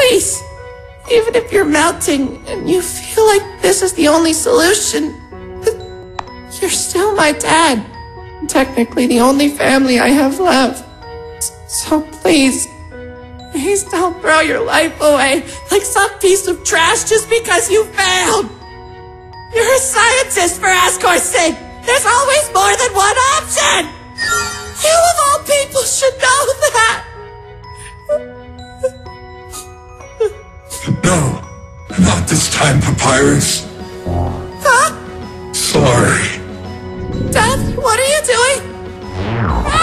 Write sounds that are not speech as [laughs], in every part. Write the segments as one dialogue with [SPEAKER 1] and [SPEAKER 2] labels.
[SPEAKER 1] Please, even if you're melting and you feel like this is the only solution, you're still my dad. Technically, the only family I have left. So please, please don't throw your life away like some piece of trash just because you failed. You're a scientist, for sake. There's always more than one option. You of all people should know that.
[SPEAKER 2] This time, Papyrus.
[SPEAKER 1] Huh?
[SPEAKER 2] Sorry.
[SPEAKER 1] Dad, what are you doing?
[SPEAKER 2] I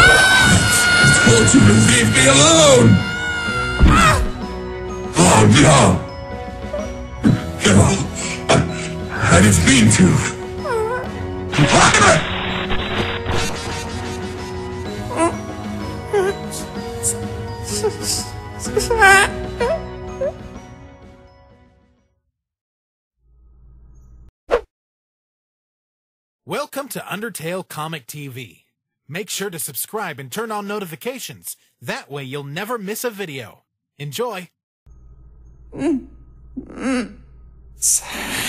[SPEAKER 2] told you to leave me alone. Oh no. No, I, I didn't mean to. Uh-huh.
[SPEAKER 3] Welcome to Undertale Comic TV. Make sure to subscribe and turn on notifications. That way you'll never miss a video. Enjoy!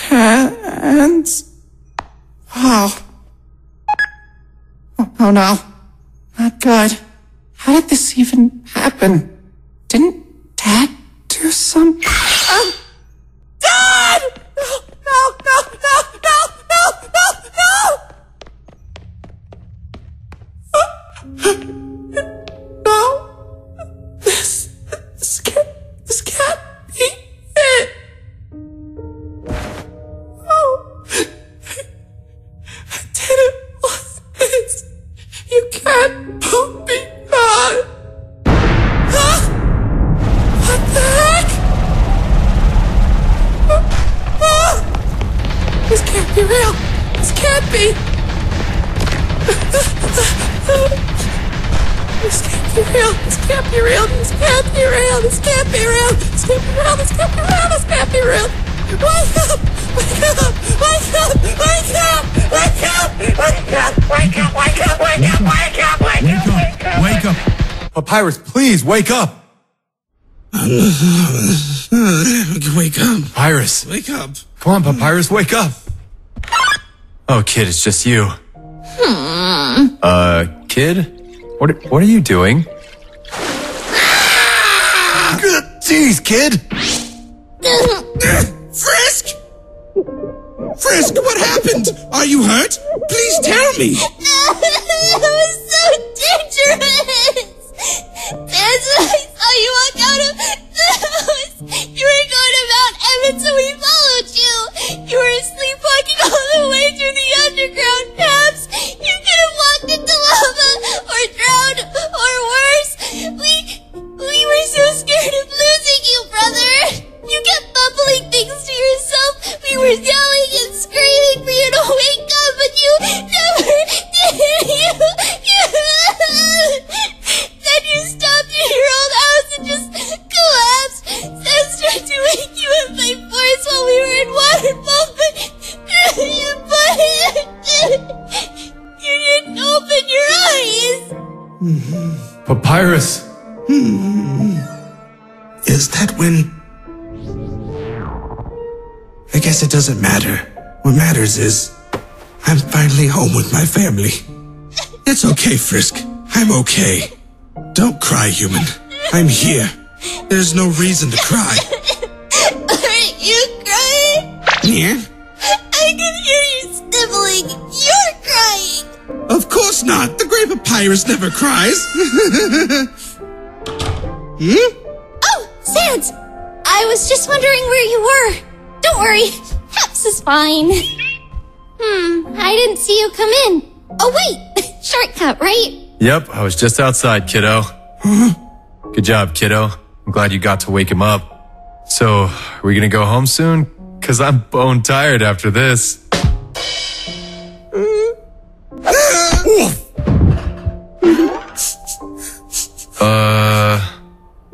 [SPEAKER 1] Hands. Oh. oh. Oh no. Not good. How did this even happen? Didn't Dad do some... This can't be. This can't be real. This can't be real. This can't be real. This can't be real. This can't be real. This can't be real. This can't be real. Wake up! Wake up! Wake up! Wake up! Wake up! Wake up! Wake up! Wake up! Wake up! Wake up! Wake up!
[SPEAKER 4] Wake up! Papyrus, please wake up!
[SPEAKER 5] Wake up.
[SPEAKER 4] Papyrus,
[SPEAKER 5] Wake up.
[SPEAKER 4] come on, Papyrus, wake up! Oh, kid, it's just you. Uh, kid? What, what are you doing? Good jeez, kid!
[SPEAKER 5] Frisk! Frisk, what happened? Are you hurt? Please tell me.
[SPEAKER 6] Eyes.
[SPEAKER 4] Papyrus! Hmm.
[SPEAKER 5] Is that when. I guess it doesn't matter. What matters is. I'm finally home with my family. It's okay, Frisk. I'm okay. Don't cry, human. I'm here. There's no reason to cry.
[SPEAKER 6] Aren't you crying?
[SPEAKER 5] Yeah?
[SPEAKER 6] I can hear you sniveling. You're crying.
[SPEAKER 5] Of course not. The Great Papyrus never cries. [laughs] hmm?
[SPEAKER 6] Oh, Sans! I was just wondering where you were. Don't worry, Paps is fine. Hmm, I didn't see you come in. Oh, wait! [laughs] Shortcut, right?
[SPEAKER 4] Yep, I was just outside, kiddo. Good job, kiddo. I'm glad you got to wake him up. So, are we gonna go home soon? Cause I'm bone tired after this.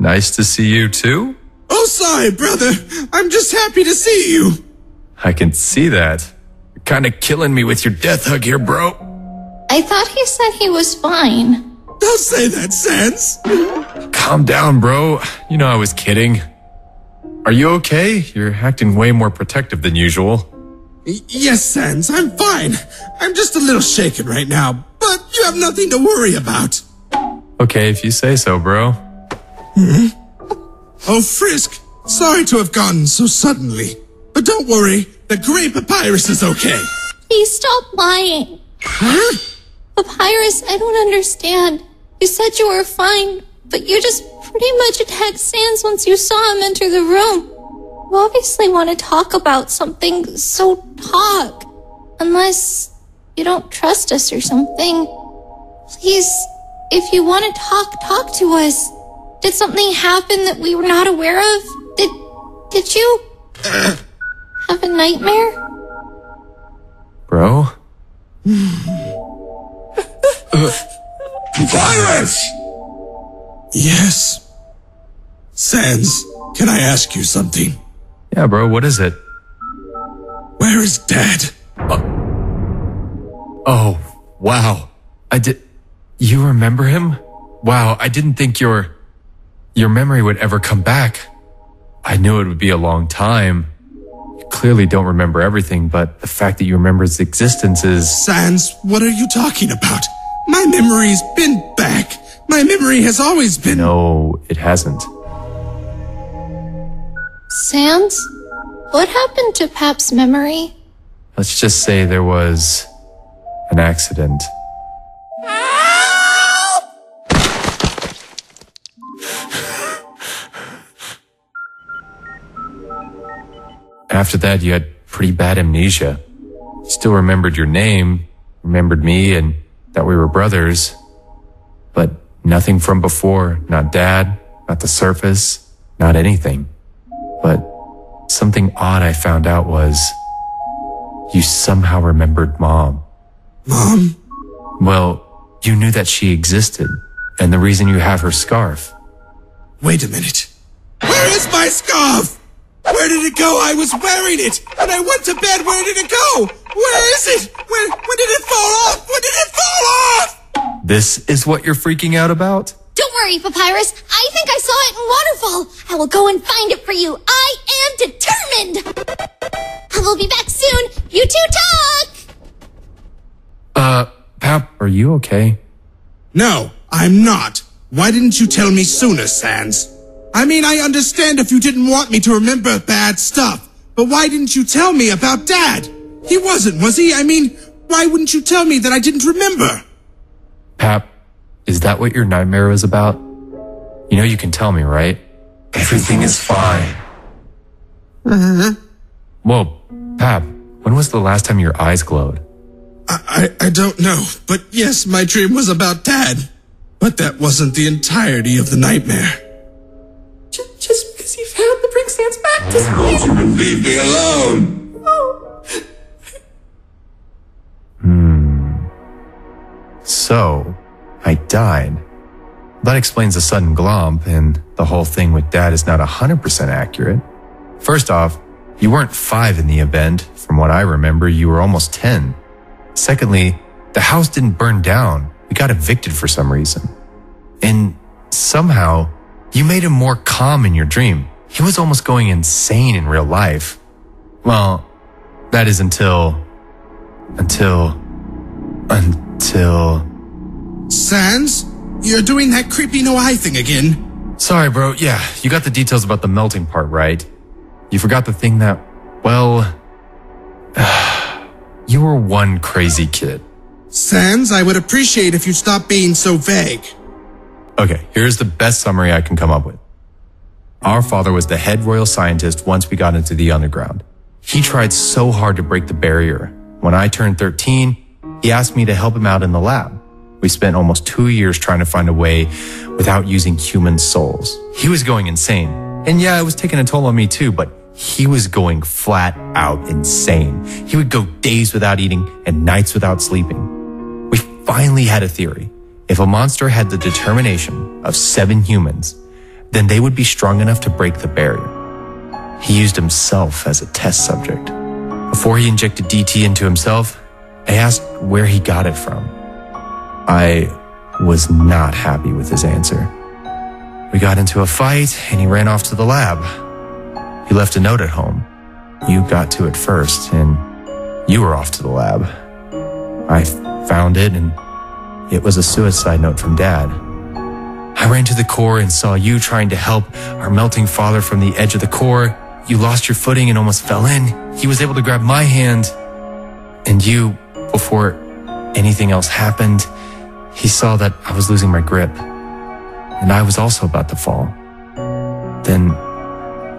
[SPEAKER 4] Nice to see you too?
[SPEAKER 5] Oh, sorry, brother. I'm just happy to see you.
[SPEAKER 4] I can see that. You're kinda killing me with your death hug here, bro.
[SPEAKER 6] I thought he said he was fine.
[SPEAKER 5] Don't say that, Sans.
[SPEAKER 4] Calm down, bro. You know I was kidding. are you okay? You're acting way more protective than usual.
[SPEAKER 5] Y- yes, Sans, I'm fine. I'm just a little shaken right now, but you have nothing to worry about.
[SPEAKER 4] Okay, if you say so, bro. Eh?
[SPEAKER 5] Oh, Frisk, sorry to have gone so suddenly. But don't worry, the Great Papyrus is okay.
[SPEAKER 6] Please stop lying.
[SPEAKER 5] Huh?
[SPEAKER 6] Papyrus, I don't understand. You said you were fine, but you just pretty much attacked Sans once you saw him enter the room. You obviously want to talk about something, so talk. Unless you don't trust us or something. Please, if you want to talk, talk to us. Did something happen that we were not aware of? Did, did you [coughs] have a nightmare?
[SPEAKER 4] Bro? [laughs]
[SPEAKER 2] Virus!
[SPEAKER 5] Yes. Sans, can I ask you something?
[SPEAKER 4] Yeah, bro, what is it?
[SPEAKER 5] Where is Dad?
[SPEAKER 4] Uh, oh, wow. I did. You remember him? Wow, I didn't think your. Your memory would ever come back. I knew it would be a long time. You clearly don't remember everything, but the fact that you remember its existence is.
[SPEAKER 5] Sans, what are you talking about? My memory's been back. My memory has always been.
[SPEAKER 4] No, it hasn't.
[SPEAKER 6] Sans? What happened to Pap's memory?
[SPEAKER 4] Let's just say there was. an accident. After that, you had pretty bad amnesia. Still remembered your name, remembered me, and that we were brothers. But nothing from before, not dad, not the surface, not anything. But something odd I found out was you somehow remembered mom.
[SPEAKER 5] Mom?
[SPEAKER 4] Well, you knew that she existed, and the reason you have her scarf.
[SPEAKER 5] Wait a minute. Where is my scarf? Where did it go? I was wearing it. When I went to bed, where did it go? Where is it? When, when did it fall off? When did it fall off?
[SPEAKER 4] This is what you're freaking out about?
[SPEAKER 6] Don't worry, Papyrus. I think I saw it in Waterfall. I will go and find it for you. I am determined. I will be back soon. You two talk.
[SPEAKER 4] Uh, Pap, are you okay?
[SPEAKER 5] No, I'm not. Why didn't you tell me sooner, Sans? I mean, I understand if you didn't want me to remember bad stuff, but why didn't you tell me about Dad? He wasn't, was he? I mean, why wouldn't you tell me that I didn't remember?
[SPEAKER 4] Pap, is that what your nightmare was about? You know you can tell me, right? Everything is fine. Uh-huh. Whoa, Pap, when was the last time your eyes glowed?
[SPEAKER 5] I, I, I don't know, but yes, my dream was about Dad. But that wasn't the entirety of the nightmare.
[SPEAKER 1] Bring Sans back
[SPEAKER 2] Don't you will leave me alone! Hmm.
[SPEAKER 4] So, I died. That explains the sudden glomp, and the whole thing with dad is not 100% accurate. First off, you weren't five in the event. From what I remember, you were almost 10. Secondly, the house didn't burn down. We got evicted for some reason. And somehow, you made him more calm in your dream. He was almost going insane in real life. Well, that is until. until. until.
[SPEAKER 5] Sans? You're doing that creepy no eye thing again.
[SPEAKER 4] Sorry, bro. Yeah, you got the details about the melting part right. You forgot the thing that, well, [sighs] you were one crazy kid.
[SPEAKER 5] Sans, I would appreciate if you stopped being so vague.
[SPEAKER 4] Okay, here's the best summary I can come up with. Our father was the head royal scientist once we got into the underground. He tried so hard to break the barrier. When I turned 13, he asked me to help him out in the lab. We spent almost two years trying to find a way without using human souls. He was going insane. And yeah, it was taking a toll on me too, but he was going flat out insane. He would go days without eating and nights without sleeping. We finally had a theory. If a monster had the determination of seven humans, then they would be strong enough to break the barrier. He used himself as a test subject. Before he injected DT into himself, I asked where he got it from. I was not happy with his answer. We got into a fight and he ran off to the lab. He left a note at home. You got to it first, and you were off to the lab. I found it, and it was a suicide note from Dad. I ran to the core and saw you trying to help our melting father from the edge of the core. You lost your footing and almost fell in. He was able to grab my hand. And you, before anything else happened, he saw that I was losing my grip. And I was also about to fall. Then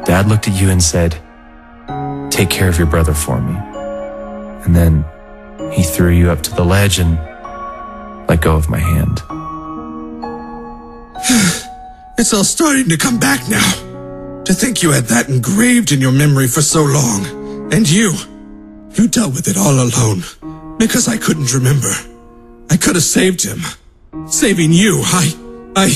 [SPEAKER 4] Dad looked at you and said, Take care of your brother for me. And then he threw you up to the ledge and let go of my hand. [sighs]
[SPEAKER 5] It's all starting to come back now. To think you had that engraved in your memory for so long. And you, you dealt with it all alone. Because I couldn't remember. I could have saved him. Saving you, I, I,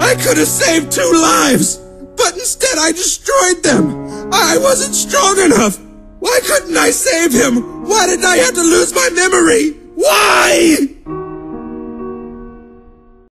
[SPEAKER 5] I could have saved two lives. But instead I destroyed them. I wasn't strong enough. Why couldn't I save him? Why did I have to lose my memory? Why?